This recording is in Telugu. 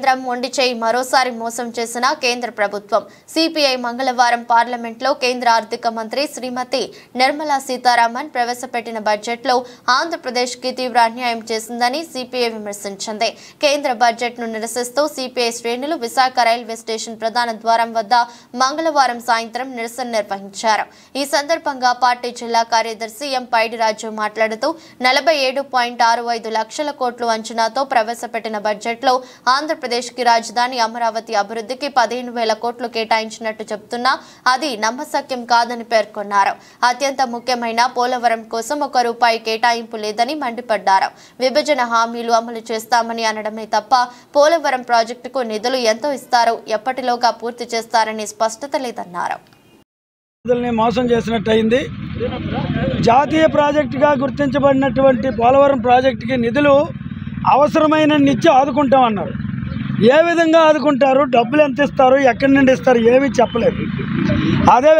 కేంద్రం మొండి చేయి మరోసారి మోసం చేసిన కేంద్ర ప్రభుత్వం. సిపిఐ మంగళవారం పార్లమెంట్లో కేంద్ర ఆర్థిక మంత్రి శ్రీమతి నిర్మలా సీతారామన్ ప్రవేశపెట్టిన బడ్జెట్లో ఆంధ్రప్రదేశ్కి తీవ్ర అన్యాయం చేసిందని సిపిఐ విమర్శించింది. కేంద్ర బడ్జెట్ను నిరసిస్తూ సిపిఐ శ్రేణులు విశాఖ రైల్వే స్టేషన్ ప్రధాన ద్వారం వద్ద మంగళవారం సాయంత్రం నిరసన నిర్వహించారు. ఈ సందర్భంగా పార్టీ జిల్లా కార్యదర్శి ఎం పైడిరాజు మాట్లాడుతూ నలభై ఏడు పాయింట్ ఆరు ఐదు లక్షల కోట్లు అంచనాతో ప్రవేశపెట్టిన బడ్జెట్లో ఆంధ్రప్రదేశ్కి రాజధాని అమరావతి అభివృద్ధికి పదిహేను వేల కోట్లు కేటాయించినట్టు చెబుతున్నా అది నమ్మశక్యం కాదని పేర్కొన్నారు. అత్యంత ముఖ్యమైన పోలవరం కోసం ఒక రూపాయి కేటాయింపు లేదని మండిపడ్డారు. విభజన హామీలు అమలు చేస్తామని అనడమే తప్ప పోలవరం ప్రాజెక్టుకు నిధులు ఎంతో ఇస్తారో ఎప్పటిలోగా పూర్తి చేస్తారని స్పష్టత లేదన్నారు. మోసం చేసినట్టు అయింది జాతీయ ప్రాజెక్టుగా గుర్తించబడినటువంటి పోలవరం ప్రాజెక్టుకి నిధులు అవసరమైన నిత్య ఆదుకుంటామన్నారు. ఏ విధంగా ఆదుకుంటారు? డబ్బులు ఎంత ఇస్తారు? ఎక్కడి నుండి ఇస్తారు? ఏమీ చెప్పలేదు అదే